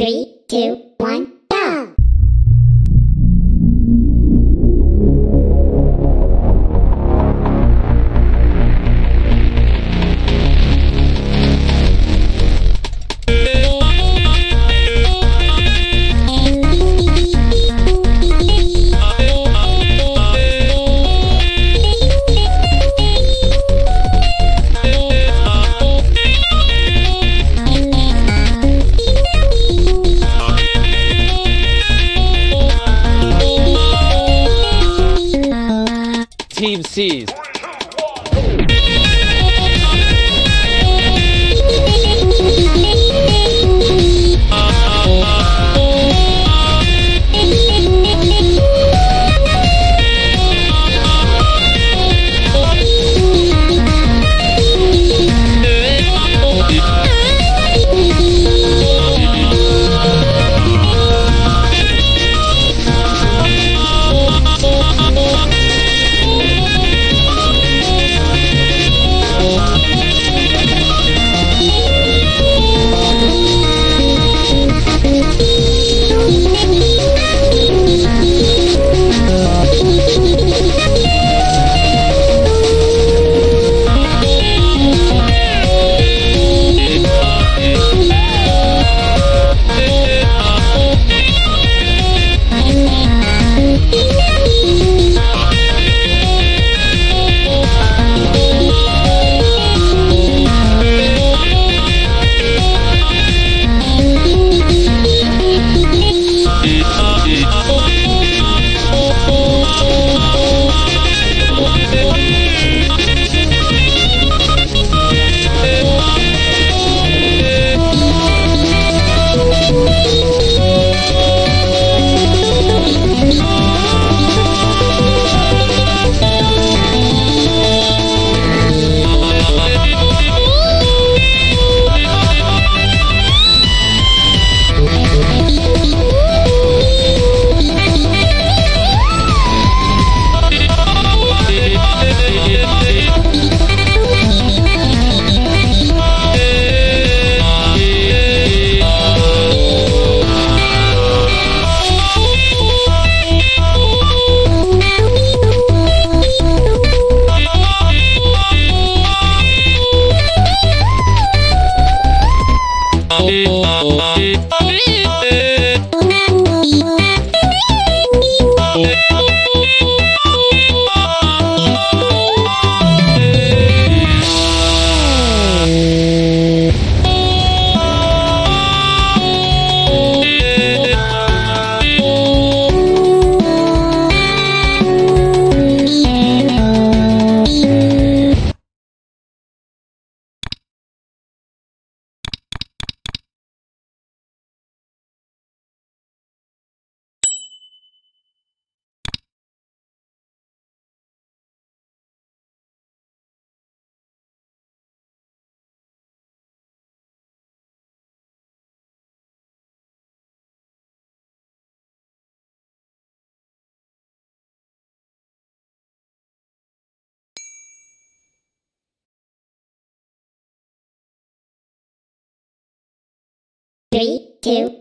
Three, two, one, Three, two,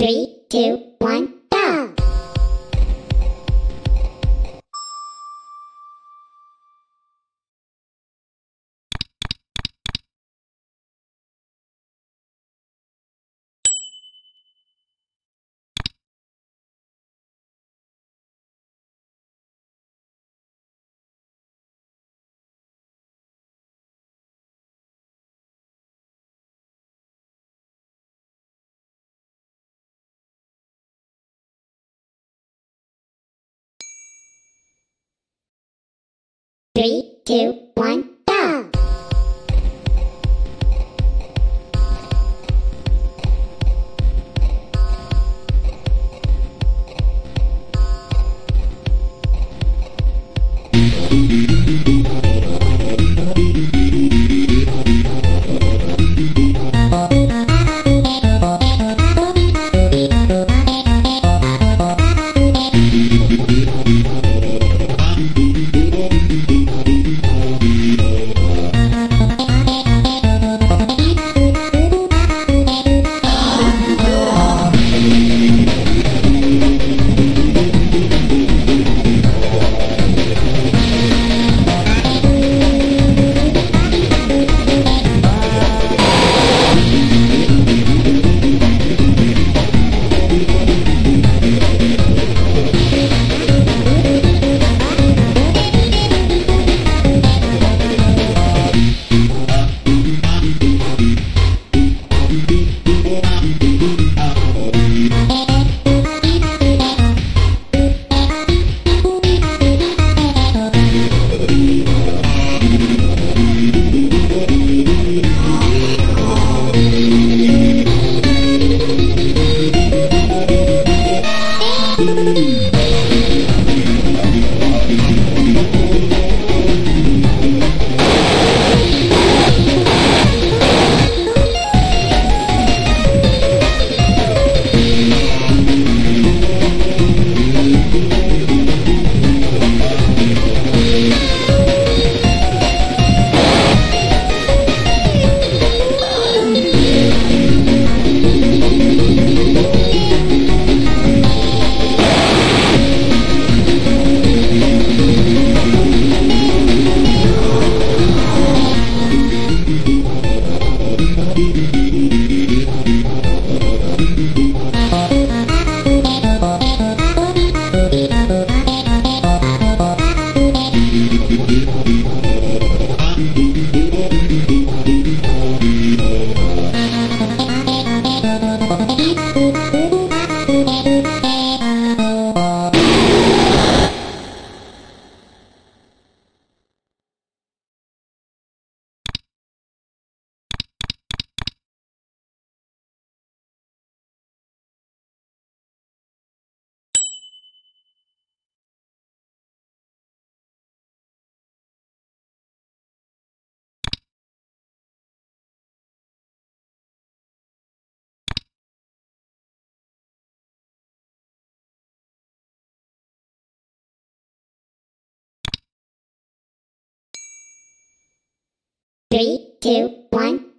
Three, two, one, Three, two, one, Three, two, one,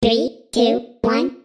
Three, two, one,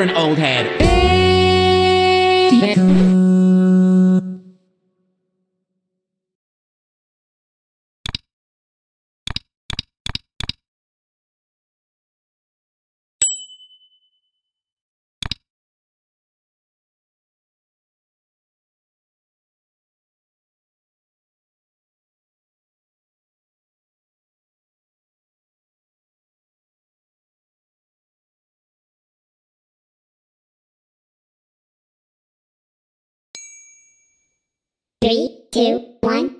an old head? Three, two, one,